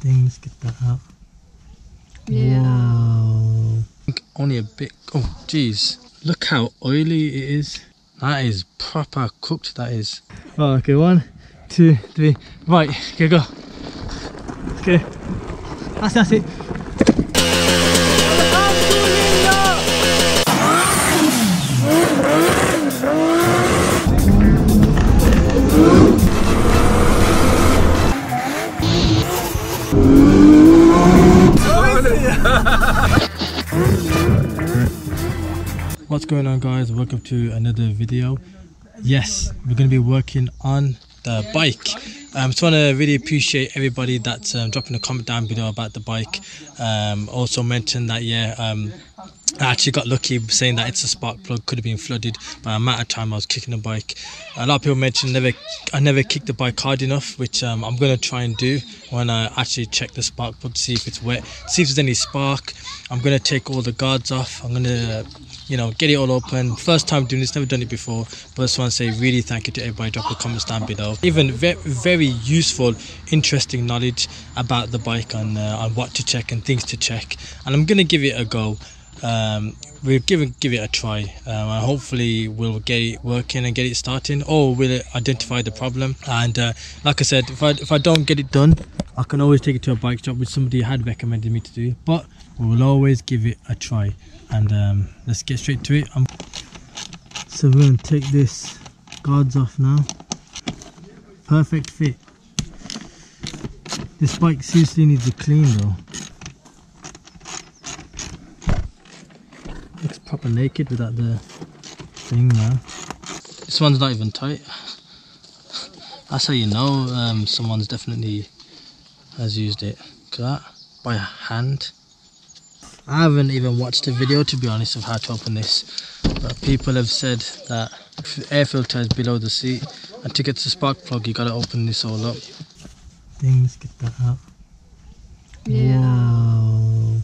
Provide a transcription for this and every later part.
things. Get that out. Yeah. Whoa. Only a bit. Oh, jeez. Look how oily it is. That is proper cooked. That is. Oh, okay. One, two, three. Right. Okay, go. Okay. That's that's it. What's going on guys? Welcome to another video. Yes, we're going to be working on the bike. Um, just want to really appreciate everybody that's um, dropping a comment down below about the bike. Um, also mention that yeah, um, I actually got lucky saying that it's a spark plug could have been flooded by the amount of time I was kicking the bike. A lot of people mentioned never I never kicked the bike hard enough, which um, I'm gonna try and do when I actually check the spark plug to see if it's wet, see if there's any spark. I'm gonna take all the guards off. I'm gonna you know get it all open. First time doing this, never done it before. But I just want to say really thank you to everybody. Drop a comments down below. Even very very useful, interesting knowledge about the bike and uh, on what to check and things to check. And I'm gonna give it a go um, we'll give it give it a try um, and hopefully we'll get it working and get it starting or we'll identify the problem and uh, like I said if I, if I don't get it done I can always take it to a bike shop which somebody had recommended me to do but we will always give it a try and um, let's get straight to it I'm so we're going to take this guards off now perfect fit this bike seriously needs a clean though looks proper naked without the thing now. This one's not even tight. That's how you know um, someone's definitely has used it. Look at that, by hand. I haven't even watched a video to be honest of how to open this. But people have said that air filter is below the seat and to get the spark plug you gotta open this all up. Things, get that out. Yeah. Whoa.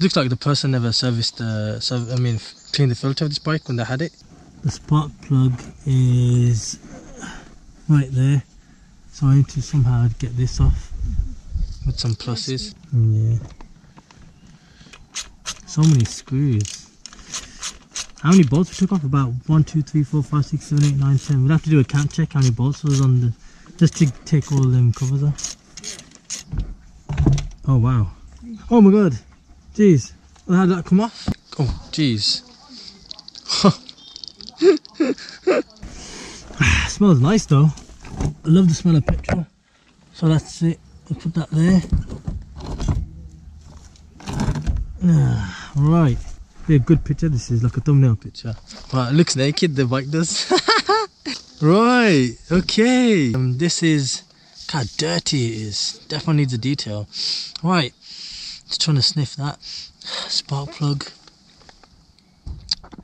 Looks like the person never serviced the, serv I mean, cleaned the filter of this bike when they had it. The spark plug is right there, so I need to somehow get this off with some pluses. Yeah. So many screws. How many bolts we took off? About 1, 2, 3, 4, 5, 6, 7, 8, 9, 10. We'll have to do a count check how many bolts was on the, just to take all them covers off. Oh wow. Oh my god. Jeez, well, how did that come off? Oh, jeez. smells nice though. I love the smell of petrol. So that's it. I'll put that there. Ah. Right. Be a good picture. This is like a thumbnail picture. Right, it looks naked. The bike does. right. Okay. Um, this is how dirty it is. Definitely needs a detail. Right. Just trying to sniff that. Spark plug.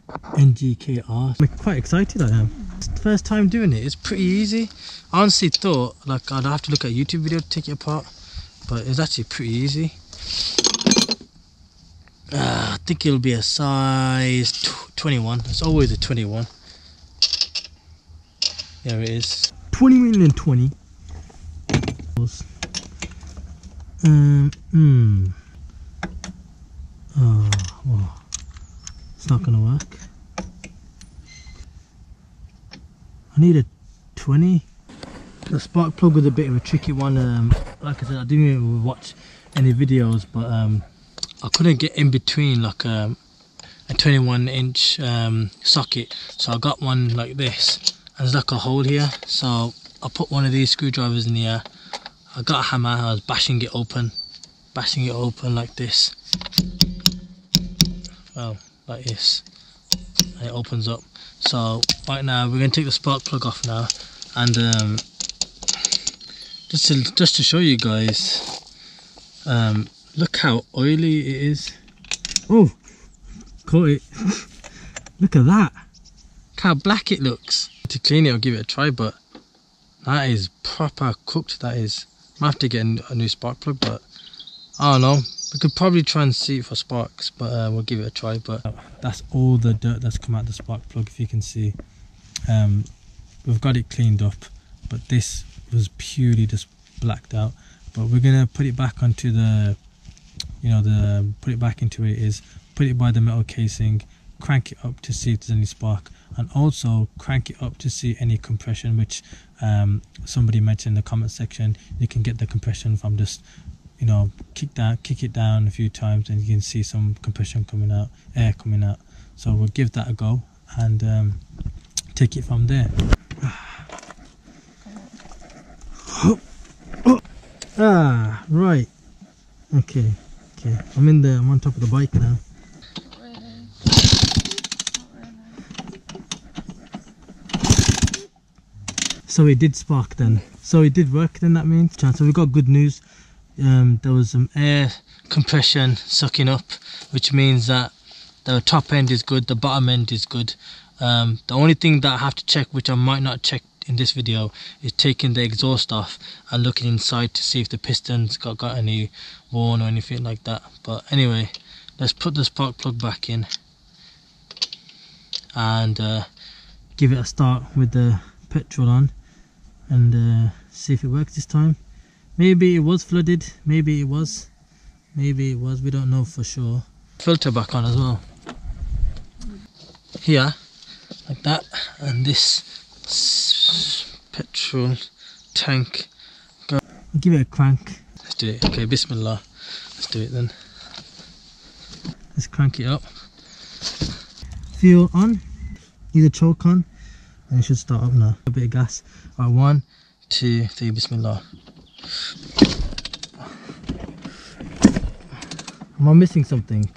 NGKR. I'm quite excited I am. First time doing it. It's pretty easy. I honestly thought like I'd have to look at a YouTube video to take it apart. But it's actually pretty easy. Think it'll be a size 21. It's always a 21. There it is. 20 million and 20. Um, hmm. Oh, it's not gonna work. I need a 20. The spark plug was a bit of a tricky one. Um, like I said, I didn't even watch any videos, but um, I couldn't get in between like um, a 21 inch um, socket. So I got one like this, and there's like a hole here. So I put one of these screwdrivers in here. I got a hammer, I was bashing it open, bashing it open like this well like this and it opens up so right now we're going to take the spark plug off now and um, just to just to show you guys um, look how oily it is oh caught it look at that look how black it looks to clean it I'll give it a try but that is proper cooked that is I have to get a new spark plug but I don't know we could probably try and see it for sparks, but uh, we'll give it a try. But that's all the dirt that's come out the spark plug, if you can see. Um, we've got it cleaned up, but this was purely just blacked out. but we're gonna put it back onto the you know the put it back into it is put it by the metal casing crank it up to see if there's any spark and also crank it up to see any compression which um, somebody mentioned in the comment section you can get the compression from just you know kick down kick it down a few times and you can see some compression coming out air coming out. So we'll give that a go and um, take it from there. Ah right. Okay okay i'm in the i'm on top of the bike now. So it did spark then. So it did work then that means. So we got good news. Um, there was some air compression sucking up, which means that the top end is good, the bottom end is good. Um, the only thing that I have to check, which I might not check in this video, is taking the exhaust off and looking inside to see if the pistons got, got any worn or anything like that. But anyway, let's put the spark plug back in and uh, give it a start with the petrol on and uh, see if it works this time. Maybe it was flooded maybe it was maybe it was we don't know for sure. Filter back on as well. Here like that and this petrol tank. Go. Give it a crank. Let's do it. Okay bismillah. Let's do it then. Let's crank it up. Fuel on. Either choke on. And it should start up now. A bit of gas. All right one two three bismillah. Am i missing something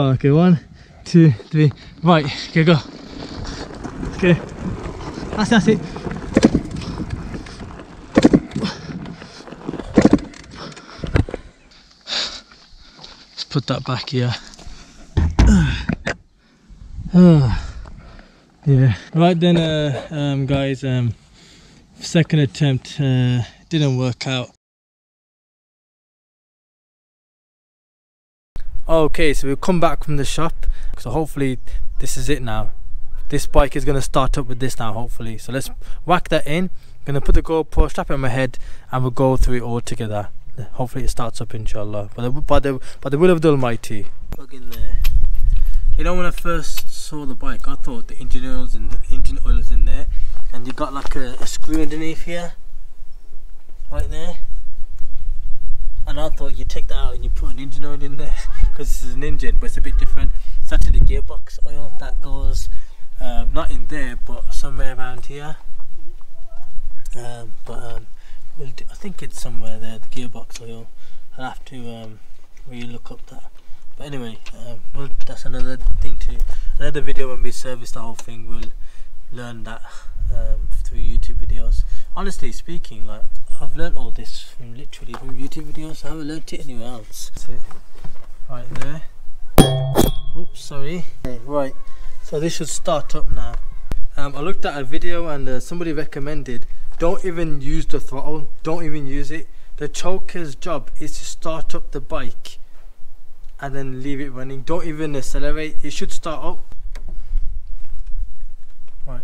Oh, okay, one, two, three, right, okay, go. Okay, that's, that's it. Let's put that back here. Ah, yeah. Right then, uh, um, guys. Um, second attempt uh, didn't work out. Okay, so we've come back from the shop. So hopefully, this is it now. This bike is going to start up with this now, hopefully. So let's whack that in. I'm going to put the GoPro strap on my head, and we'll go through it all together. Hopefully, it starts up, inshallah. By the by the by the will of the Almighty. Plug in there. You know when I first saw the bike, I thought the engine in the engine oil is in there, and you got like a, a screw underneath here, right there. And I thought you take that out and you put an engine oil in there because this is an engine, but it's a bit different. It's actually the gearbox oil that goes um, not in there, but somewhere around here. Um, but um, we'll I think it's somewhere there, the gearbox oil. I'll have to um, really look up that. But anyway, um, well, that's another thing to another video when we service the whole thing. We'll learn that um, through YouTube videos. Honestly speaking, like I've learnt all this from literally from YouTube videos. I haven't learnt it anywhere else. It. Right there. Oops, sorry. Okay, right. So this should start up now. Um, I looked at a video and uh, somebody recommended don't even use the throttle. Don't even use it. The choker's job is to start up the bike and then leave it running. Don't even accelerate. It should start up. Right.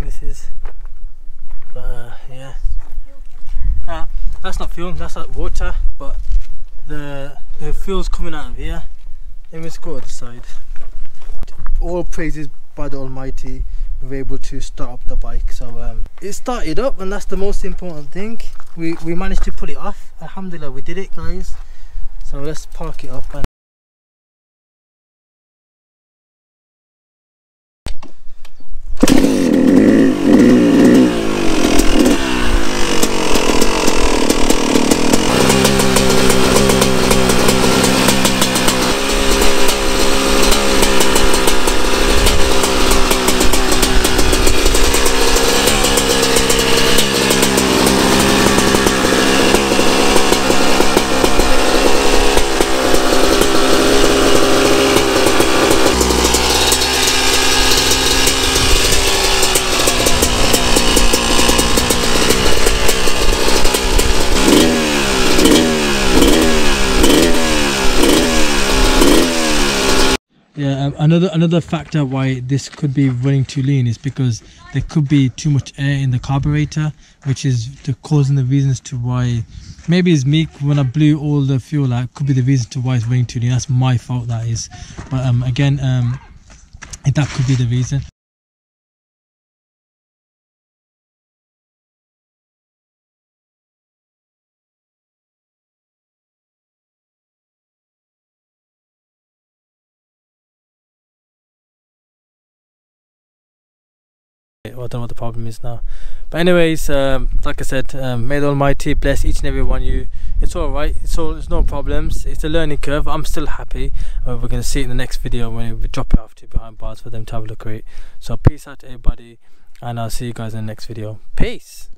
this is. But uh, yeah. Uh, that's not fuel, that's like water, but the, the fuel's coming out of here. Let me just go side. All praises by the Almighty, we were able to start up the bike. So um, it started up, and that's the most important thing. We, we managed to pull it off. Alhamdulillah, we did it, guys. So let's park it up and Yeah, um, another another factor why this could be running too lean is because there could be too much air in the carburetor, which is the causing the reasons to why. Maybe it's me when I blew all the fuel out. Could be the reason to why it's running too lean. That's my fault. That is, but um, again, um, that could be the reason. I, don't know what the problem is now. But anyways, um, like I said, um, may the Almighty bless each and every one of you. It's all right. It's all. It's no problems. It's a learning curve. I'm still happy. Uh, we're gonna see it in the next video when we drop it off to behind bars for them to have a look at it. So peace out to everybody, and I'll see you guys in the next video. Peace.